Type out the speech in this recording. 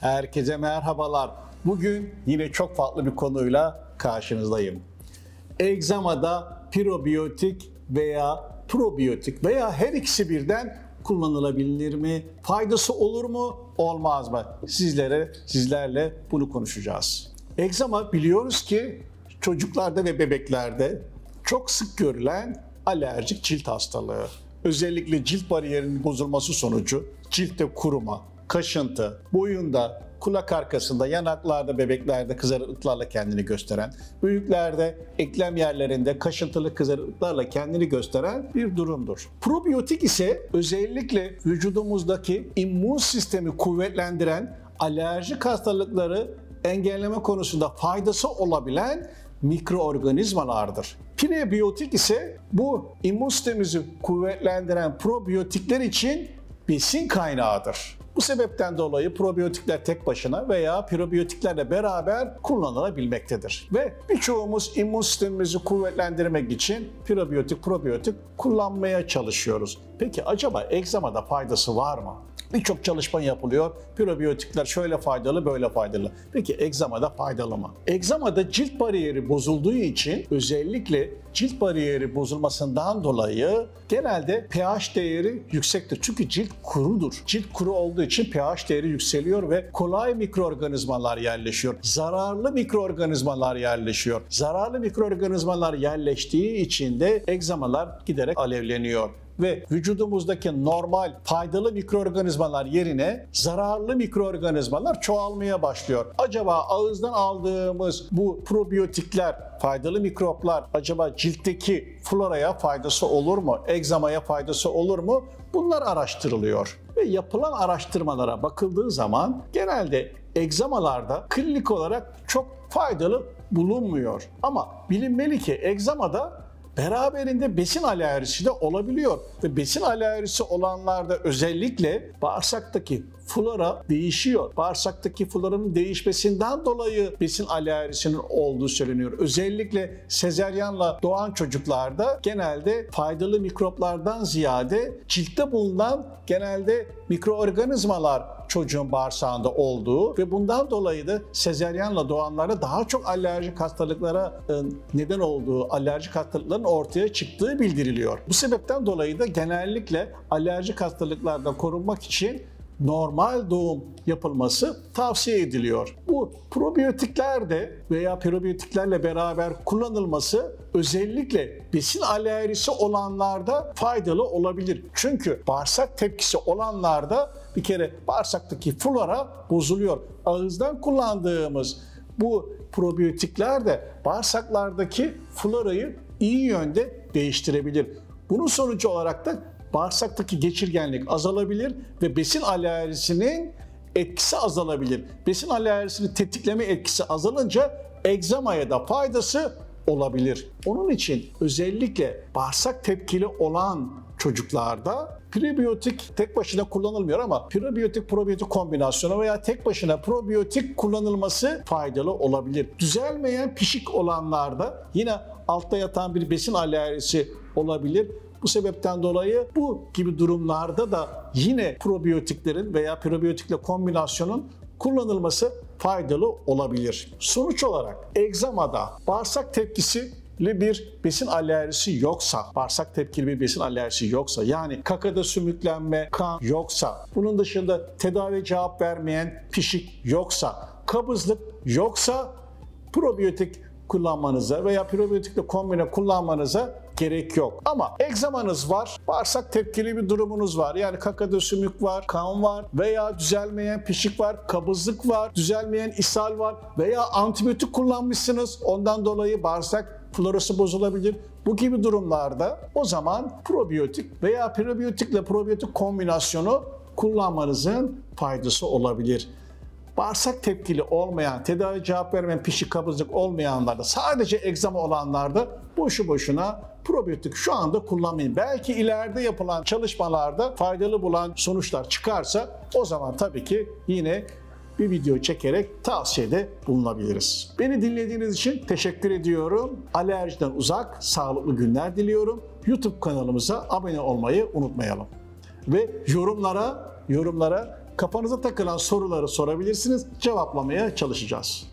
Herkese merhabalar. Bugün yine çok farklı bir konuyla karşınızdayım. Egzamada probiyotik veya probiyotik veya her ikisi birden kullanılabilir mi? Faydası olur mu? Olmaz mı? Sizlere, sizlerle bunu konuşacağız. Egzama biliyoruz ki çocuklarda ve bebeklerde çok sık görülen alerjik cilt hastalığı. Özellikle cilt bariyerinin bozulması sonucu ciltte kuruma, kaşıntı, boyunda, kulak arkasında, yanaklarda, bebeklerde kızarıklıklarla kendini gösteren, büyüklerde, eklem yerlerinde kaşıntılı kızarıklıklarla kendini gösteren bir durumdur. Probiyotik ise özellikle vücudumuzdaki immün sistemi kuvvetlendiren alerjik hastalıkları engelleme konusunda faydası olabilen mikroorganizmalardır. Prebiyotik ise bu immün sistemimizi kuvvetlendiren probiyotikler için besin kaynağıdır. Bu sebepten dolayı probiyotikler tek başına veya prebiyotiklerle beraber kullanılabilmektedir. Ve birçoğumuz immün sistemimizi kuvvetlendirmek için prebiyotik, probiyotik kullanmaya çalışıyoruz. Peki acaba egzamada faydası var mı? Birçok çalışma yapılıyor. Probiyotikler şöyle faydalı, böyle faydalı. Peki egzamada faydalı mı? Egzamada cilt bariyeri bozulduğu için özellikle cilt bariyeri bozulmasından dolayı genelde pH değeri yüksektir. Çünkü cilt kurudur. Cilt kuru olduğu için pH değeri yükseliyor ve kolay mikroorganizmalar yerleşiyor. Zararlı mikroorganizmalar yerleşiyor. Zararlı mikroorganizmalar yerleştiği için de egzamalar giderek alevleniyor ve vücudumuzdaki normal faydalı mikroorganizmalar yerine zararlı mikroorganizmalar çoğalmaya başlıyor. Acaba ağızdan aldığımız bu probiyotikler, faydalı mikroplar acaba ciltteki floraya faydası olur mu? Egzamaya faydası olur mu? Bunlar araştırılıyor. Ve yapılan araştırmalara bakıldığı zaman genelde egzamalarda klinik olarak çok faydalı bulunmuyor. Ama bilinmeli ki egzamada beraberinde besin alerjisi de olabiliyor. Ve besin alerjisi olanlarda özellikle bağırsaktaki flora değişiyor. Bağırsaktaki floranın değişmesinden dolayı besin alerjisinin olduğu söyleniyor. Özellikle sezeryanla doğan çocuklarda genelde faydalı mikroplardan ziyade ciltte bulunan genelde mikroorganizmalar çocuğun bağırsağında olduğu ve bundan dolayı da sezeryanla doğanlarda daha çok alerjik hastalıklara e, neden olduğu, alerjik hastalıkların ortaya çıktığı bildiriliyor. Bu sebepten dolayı da genellikle alerjik hastalıklardan korunmak için normal doğum yapılması tavsiye ediliyor. Bu probiyotikler de veya prebiyotiklerle beraber kullanılması özellikle besin alerjisi olanlarda faydalı olabilir. Çünkü bağırsak tepkisi olanlarda bir kere bağırsaktaki flora bozuluyor. Ağızdan kullandığımız bu probiyotikler de bağırsaklardaki florayı iyi yönde değiştirebilir. Bunun sonucu olarak da bağırsaktaki geçirgenlik azalabilir ve besin alerjisinin etkisi azalabilir. Besin alerjisini tetikleme etkisi azalınca egzamaya da faydası olabilir. Onun için özellikle bağırsak tepkili olan çocuklarda prebiyotik tek başına kullanılmıyor ama prebiyotik probiyotik kombinasyonu veya tek başına probiyotik kullanılması faydalı olabilir. Düzelmeyen pişik olanlarda yine altta yatan bir besin alerjisi olabilir. Bu sebepten dolayı bu gibi durumlarda da yine probiyotiklerin veya probiyotikle kombinasyonun kullanılması faydalı olabilir. Sonuç olarak egzamada bağırsak tepkisi bir besin alerjisi yoksa, bağırsak tepkili bir besin alerjisi yoksa, yani kakada sümüklenme, kan yoksa, bunun dışında tedavi cevap vermeyen pişik yoksa, kabızlık yoksa probiyotik kullanmanıza veya probiyotikle kombine kullanmanıza gerek yok. Ama egzamanız var, bağırsak tepkili bir durumunuz var. Yani kakada sümük var, kan var veya düzelmeyen pişik var, kabızlık var, düzelmeyen ishal var veya antibiyotik kullanmışsınız. Ondan dolayı bağırsak florası bozulabilir. Bu gibi durumlarda o zaman probiyotik veya prebiyotikle probiyotik kombinasyonu kullanmanızın faydası olabilir bağırsak tepkili olmayan, tedavi cevap vermeyen pişik kabızlık olmayanlarda, sadece egzama olanlarda boşu boşuna probiyotik şu anda kullanmayın. Belki ileride yapılan çalışmalarda faydalı bulan sonuçlar çıkarsa o zaman tabii ki yine bir video çekerek tavsiyede bulunabiliriz. Beni dinlediğiniz için teşekkür ediyorum. Alerjiden uzak, sağlıklı günler diliyorum. YouTube kanalımıza abone olmayı unutmayalım. Ve yorumlara yorumlara kafanıza takılan soruları sorabilirsiniz. Cevaplamaya çalışacağız.